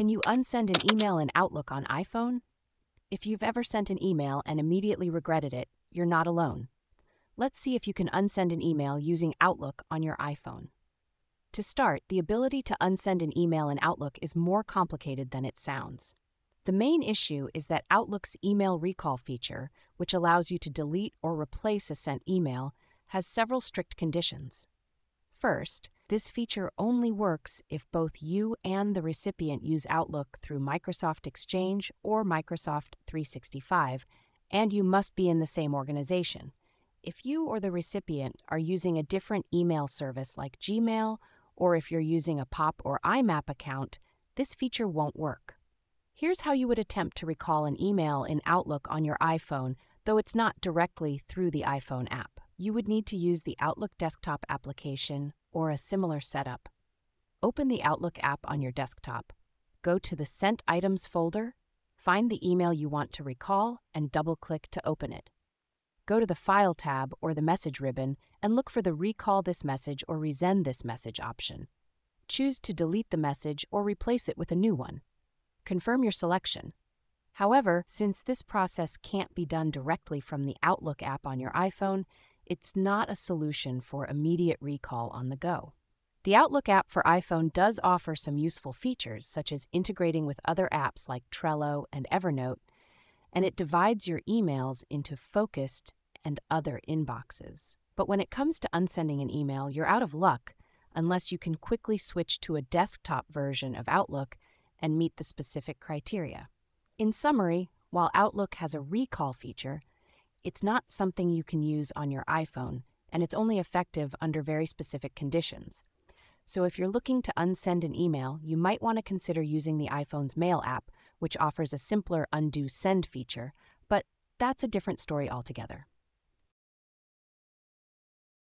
Can you unsend an email in Outlook on iPhone? If you've ever sent an email and immediately regretted it, you're not alone. Let's see if you can unsend an email using Outlook on your iPhone. To start, the ability to unsend an email in Outlook is more complicated than it sounds. The main issue is that Outlook's email recall feature, which allows you to delete or replace a sent email, has several strict conditions. First, this feature only works if both you and the recipient use Outlook through Microsoft Exchange or Microsoft 365, and you must be in the same organization. If you or the recipient are using a different email service like Gmail, or if you're using a POP or IMAP account, this feature won't work. Here's how you would attempt to recall an email in Outlook on your iPhone, though it's not directly through the iPhone app. You would need to use the Outlook desktop application or a similar setup. Open the Outlook app on your desktop. Go to the Sent Items folder, find the email you want to recall, and double click to open it. Go to the File tab or the Message ribbon and look for the Recall this message or Resend this message option. Choose to delete the message or replace it with a new one. Confirm your selection. However, since this process can't be done directly from the Outlook app on your iPhone, it's not a solution for immediate recall on the go. The Outlook app for iPhone does offer some useful features, such as integrating with other apps like Trello and Evernote, and it divides your emails into focused and other inboxes. But when it comes to unsending an email, you're out of luck unless you can quickly switch to a desktop version of Outlook and meet the specific criteria. In summary, while Outlook has a recall feature, it's not something you can use on your iPhone, and it's only effective under very specific conditions. So if you're looking to unsend an email, you might want to consider using the iPhone's Mail app, which offers a simpler undo send feature, but that's a different story altogether.